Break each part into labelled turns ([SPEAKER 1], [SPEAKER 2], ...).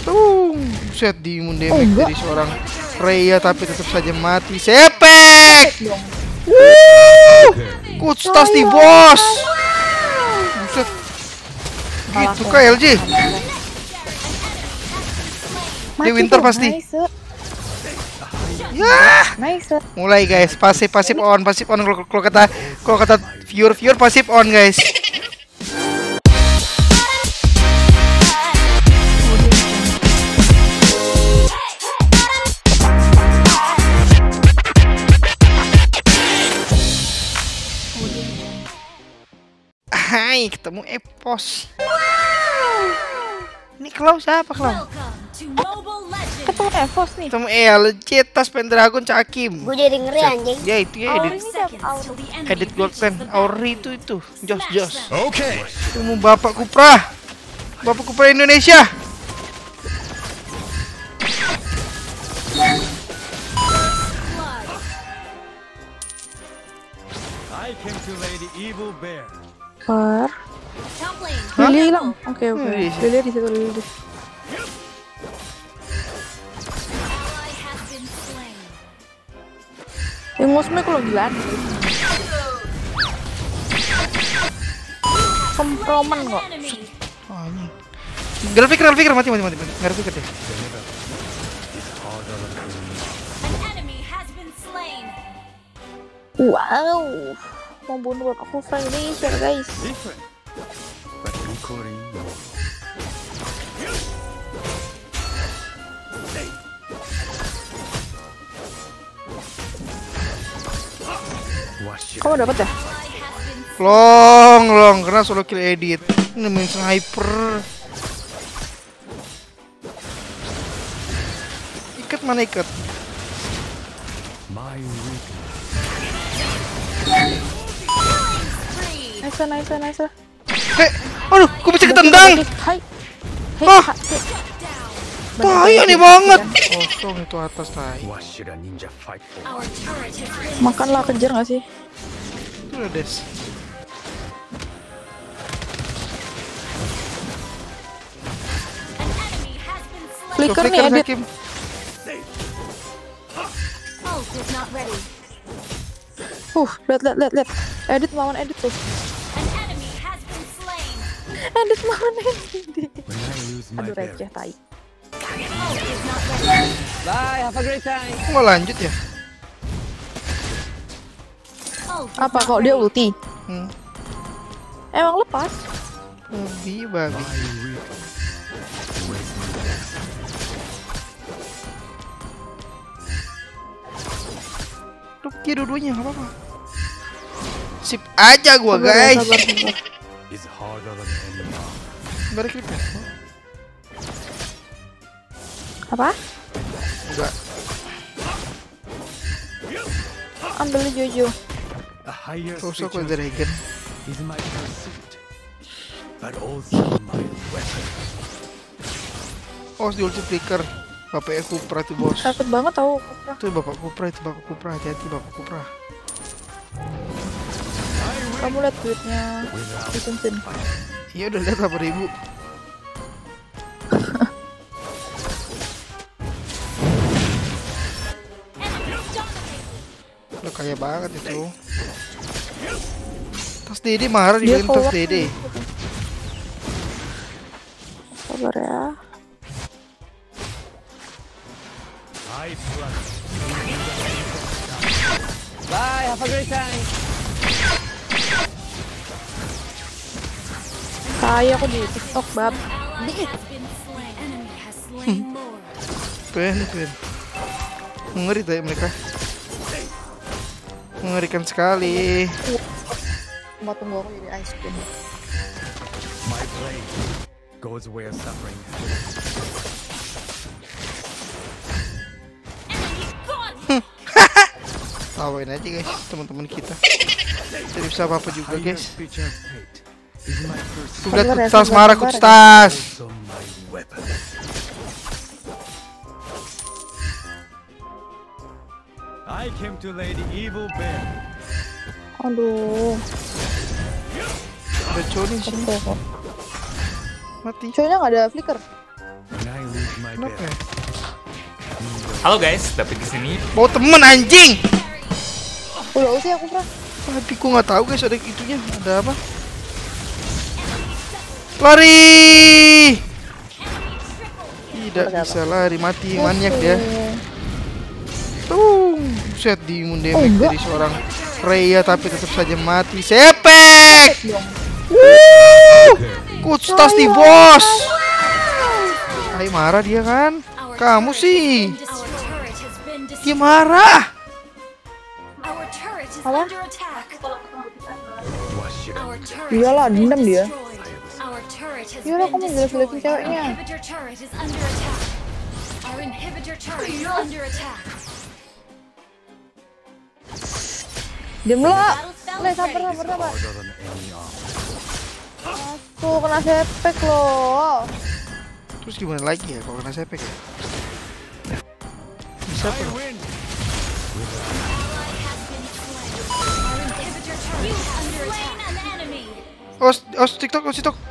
[SPEAKER 1] Tung, set di imun damage
[SPEAKER 2] Oh, enggak.
[SPEAKER 1] dari seorang Freya tapi tetap saja mati. Sepek. Wuh, kutstas di bos. Buset.
[SPEAKER 2] Malah
[SPEAKER 1] Gitu kah LG?
[SPEAKER 2] Mati
[SPEAKER 1] Winter pasti. Ya,
[SPEAKER 2] Nice.
[SPEAKER 1] mulai guys. Pasif pasif on, pasif on kalau kalau kata kalau kata viewer viewer pasif on guys. Hai, ketemu Epos. Ini Klau siapa Klau?
[SPEAKER 2] Ketemu Evos nih.
[SPEAKER 1] Ketemu eh legit tas Pendragon Cakim.
[SPEAKER 3] Gue jadi ngeri anjing.
[SPEAKER 1] Ya itu ya edit edit gold pen Auri itu itu Jos Jos
[SPEAKER 4] Okay.
[SPEAKER 1] Temu Bapak Kupra Bapak Kupra Indonesia
[SPEAKER 4] I came to Lady Evil Bear.
[SPEAKER 1] Hah?
[SPEAKER 2] Lily hilang. Oke oke.
[SPEAKER 1] Hmm, di situ.
[SPEAKER 2] Lily di Yang ngosmek lo gila. Kompromen kok.
[SPEAKER 1] oh, ini. Gak pikir, gak pikir, mati, mati, mati, mati. Gak pikir deh.
[SPEAKER 2] Wow. Mau bunuh bapakku Indonesia guys. Kamu dapat ya?
[SPEAKER 1] Long, long, karena solo kill edit. Ini main sniper. Ikat mana ikat?
[SPEAKER 4] my weakness?
[SPEAKER 2] Nice nice nice.
[SPEAKER 1] Hei, aduh, gue bisa ketendang.
[SPEAKER 2] Hai. Hei,
[SPEAKER 1] Ah. Tai aneh banget. Kosong itu atas tai.
[SPEAKER 2] Makanlah kejar gak sih?
[SPEAKER 1] Itu udah des.
[SPEAKER 2] Flicker nih edit.
[SPEAKER 1] Hakim.
[SPEAKER 2] Uh, lihat lihat lihat lihat. Edit melawan edit tuh. Edit melawan edit.
[SPEAKER 4] When I lose my
[SPEAKER 2] Aduh
[SPEAKER 4] bearings,
[SPEAKER 2] receh tai.
[SPEAKER 1] Kok nggak lanjut ya?
[SPEAKER 2] Apa kalau dia ulti?
[SPEAKER 1] Hmm.
[SPEAKER 2] Emang lepas?
[SPEAKER 1] Babi, babi. Ruki dua-duanya apa-apa. Sip aja gua
[SPEAKER 2] Sabar
[SPEAKER 1] guys.
[SPEAKER 2] sabar, sabar.
[SPEAKER 4] Is harder than any.
[SPEAKER 1] Gak ada clipnya.
[SPEAKER 2] Apa?
[SPEAKER 1] Enggak.
[SPEAKER 2] Ambil Jojo.
[SPEAKER 4] A higher
[SPEAKER 1] Gak usah
[SPEAKER 4] feature
[SPEAKER 1] kok dragon.
[SPEAKER 4] is my pursuit, but also my weapon.
[SPEAKER 1] Oh, di ulti flicker. Bapak Kupra itu bos.
[SPEAKER 2] Takut banget tau.
[SPEAKER 1] Itu Bapak Kupra, itu Bapak Kupra. Hati-hati Bapak Kupra.
[SPEAKER 2] Kamu lihat duitnya
[SPEAKER 4] Without
[SPEAKER 2] Vincent.
[SPEAKER 1] Iya udah lihat berapa ribu. Udah kaya banget itu. Tas Dede marah
[SPEAKER 2] Dia
[SPEAKER 1] dibikin tas. Dede.
[SPEAKER 2] Sabar ya.
[SPEAKER 4] I trust.
[SPEAKER 2] Kayak aku di TikTok bab.
[SPEAKER 1] Pen, pen. Mengeri tadi mereka. Mengerikan sekali.
[SPEAKER 2] Mau tunggu aku jadi ice cream.
[SPEAKER 4] My blade goes where suffering.
[SPEAKER 1] Tawain aja guys, teman-teman kita. Jadi bisa apa-apa juga guys. Lihat
[SPEAKER 2] Sabar ya,
[SPEAKER 1] marah
[SPEAKER 4] my weapon. I came to Lady Evil Bear.
[SPEAKER 2] Aduh.
[SPEAKER 1] Ada Johnny sini mati.
[SPEAKER 2] Cowoknya nggak ada flicker.
[SPEAKER 1] Kenapa ya?
[SPEAKER 3] Halo guys, tapi di sini
[SPEAKER 1] Bawa temen anjing.
[SPEAKER 2] Udah usah aku Fra.
[SPEAKER 1] Tapi gua nggak tahu guys ada itunya. Ada apa? Lari. Tidak
[SPEAKER 2] apa?
[SPEAKER 1] bisa lari mati maniak dia. Tung. Set di
[SPEAKER 2] Oh,
[SPEAKER 1] damage
[SPEAKER 2] enggak.
[SPEAKER 1] dari seorang Freya tapi tetap saja mati. Sepek.
[SPEAKER 2] Dong.
[SPEAKER 1] Wuh. Coach tas di bos. Hai marah dia kan? Kamu sih. Dia marah.
[SPEAKER 2] Apa? Iyalah, dendam dia.
[SPEAKER 5] Iyalah,
[SPEAKER 2] kamu jelek-jelekin ceweknya. Diam lo. Le, sabar, sabar, sabar. Tuh, kena sepek loh.
[SPEAKER 1] Terus gimana lagi ya kalau kena sepek ya? Bisa
[SPEAKER 4] win.
[SPEAKER 1] Os, os TikTok, os TikTok.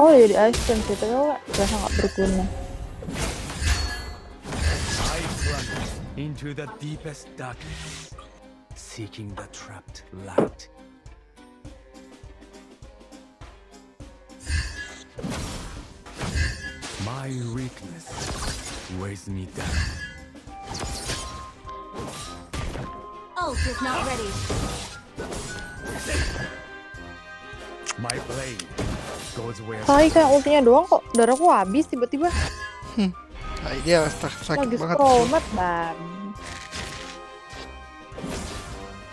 [SPEAKER 2] Oh, jadi asisten sih, tapi aku rasa nggak berguna.
[SPEAKER 4] I plunge into the deepest darkness, seeking the trapped light. My weakness weighs me down.
[SPEAKER 5] Ult is not ready.
[SPEAKER 4] My blade goes where
[SPEAKER 2] Kali kayak ultinya doang kok, darahku habis tiba-tiba.
[SPEAKER 1] Nah, dia sak- sakit
[SPEAKER 2] Lagi
[SPEAKER 1] banget.
[SPEAKER 2] scroll mat, ban.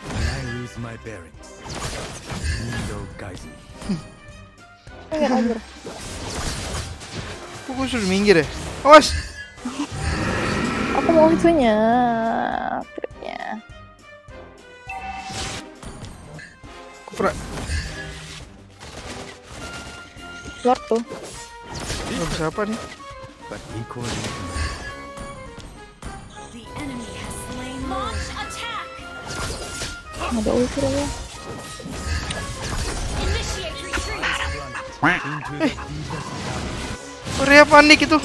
[SPEAKER 4] when I lose my bearings.
[SPEAKER 2] Enggak kabur.
[SPEAKER 1] Kok gue suruh minggir ya? Awas!
[SPEAKER 2] Aku mau itunya, tripnya.
[SPEAKER 1] Kupra.
[SPEAKER 2] Lord tuh.
[SPEAKER 1] Gak bisa apa nih?
[SPEAKER 2] Ada ulti ya.
[SPEAKER 4] Deepest darkness.
[SPEAKER 1] Korea panik itu.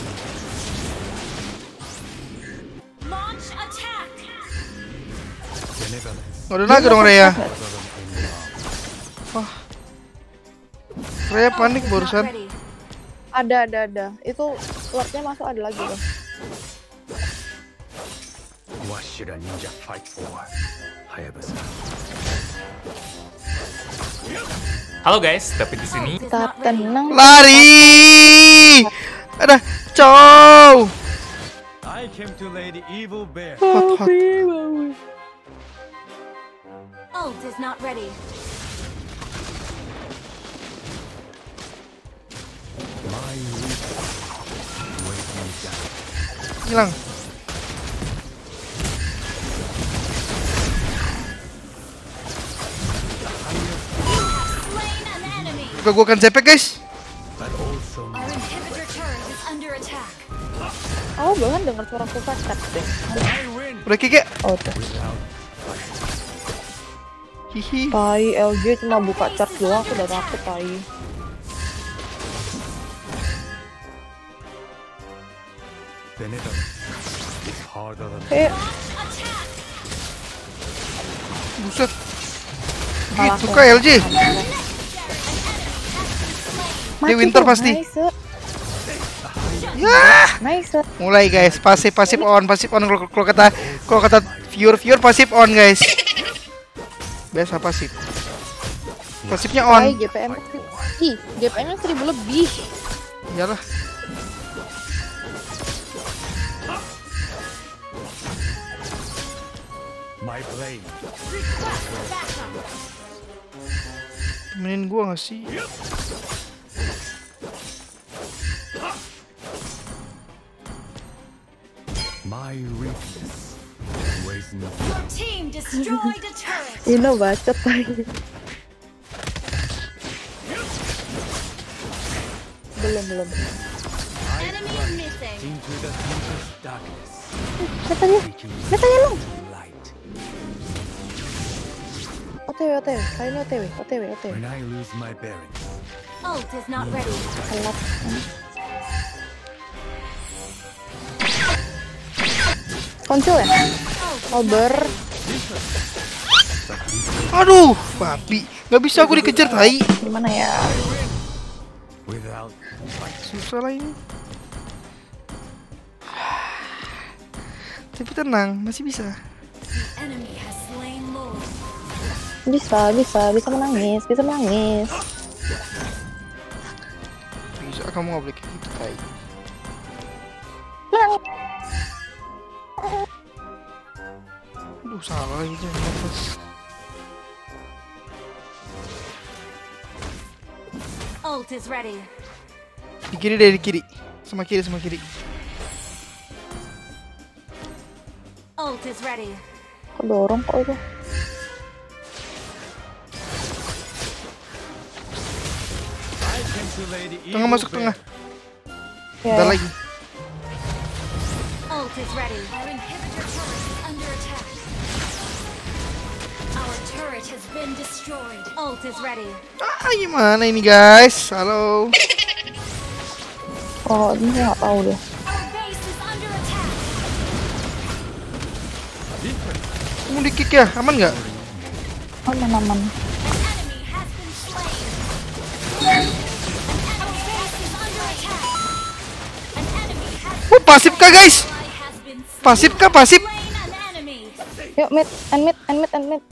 [SPEAKER 1] Gak ada naga dong Rhea. Rhea
[SPEAKER 5] Ult
[SPEAKER 1] panik barusan.
[SPEAKER 2] Ada, ada, ada. Itu Lordnya masuk ada lagi loh.
[SPEAKER 4] What should a ninja fight for? Hayabusa.
[SPEAKER 3] Halo guys, tapi di sini
[SPEAKER 2] Kita
[SPEAKER 5] not ready.
[SPEAKER 2] tenang.
[SPEAKER 1] Lari! Ada cow.
[SPEAKER 4] I came to lay the evil bear.
[SPEAKER 1] Hot hot.
[SPEAKER 5] Ult is not ready.
[SPEAKER 1] Hilang. Buka gua kan sepek guys.
[SPEAKER 2] Aku bahkan dengar suara kupacat deh.
[SPEAKER 4] I win
[SPEAKER 1] Udah kike.
[SPEAKER 2] Oh tuh.
[SPEAKER 1] Hihi.
[SPEAKER 2] Tai LG cuma buka chat doang aku udah takut tai. Eh!
[SPEAKER 1] Buset. Gitu kah LG? Dia winter pasti. Ya.
[SPEAKER 2] Nice.
[SPEAKER 1] Mulai guys, pasif pasif on, pasif on kalau kata kalau kata viewer viewer pasif on guys. Biasa pasif. Pasifnya on.
[SPEAKER 2] GPM Ih, GPM-nya 1000 lebih.
[SPEAKER 1] Iyalah.
[SPEAKER 5] Request backup!
[SPEAKER 1] Temenin gua gak sih?
[SPEAKER 4] My weakness weighs me down.
[SPEAKER 5] Your team destroyed a turret!
[SPEAKER 2] Ino bacot tai. belum belum.
[SPEAKER 5] Enemy missing!
[SPEAKER 4] Into the deepest darkness,
[SPEAKER 2] OTW, OTW. Kali ini OTW, OTW, OTW.
[SPEAKER 4] When I lose my bearings,
[SPEAKER 5] Ult is not ready.
[SPEAKER 2] Telat. Konsul ya? Over.
[SPEAKER 1] Aduh, babi. Nggak bisa aku dikejar tai.
[SPEAKER 2] Gimana ya?
[SPEAKER 1] Susah lah ini. Tapi tenang, masih bisa.
[SPEAKER 2] Bisa, bisa, bisa menangis, bisa menangis.
[SPEAKER 1] Bisa, kamu nggak boleh kayak gitu tai. Aduh, salah lagi jangan nafas.
[SPEAKER 5] Ult is ready.
[SPEAKER 1] Di kiri deh, di kiri. Sama kiri, sama kiri.
[SPEAKER 5] Ult is ready.
[SPEAKER 2] Kok dorong kok itu?
[SPEAKER 5] Has been destroyed. Ult is ready.
[SPEAKER 1] Ah, gimana ini guys? Halo.
[SPEAKER 2] Oh, ini nggak tahu deh.
[SPEAKER 1] Kamu di kick ya? Aman nggak?
[SPEAKER 2] Aman, aman.
[SPEAKER 1] Oh, pasif kah guys? Pasif kah? Pasif?
[SPEAKER 2] Yuk, mid, and mid, and mid, and mid.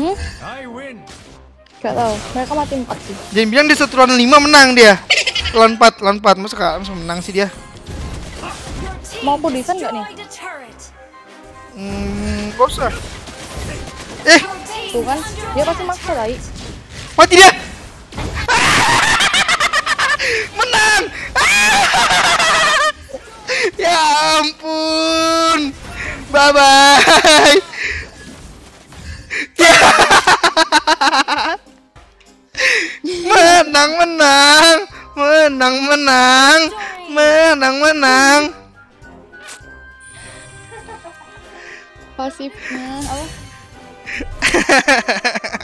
[SPEAKER 2] Hmm? Gak tahu. Mereka mati empat sih.
[SPEAKER 1] Jangan bilang satu lawan lima menang dia. Lawan 4, lawan 4. Masa kak langsung menang sih dia?
[SPEAKER 2] Mau aku defend nggak nih?
[SPEAKER 1] Hmm, gak usah. Eh,
[SPEAKER 2] Tuh kan, dia pasti maksa tadi.
[SPEAKER 1] mati dia. Menang. ya ampun. Bye bye. menang menang menang menang menang menang
[SPEAKER 2] Pasifnya apa?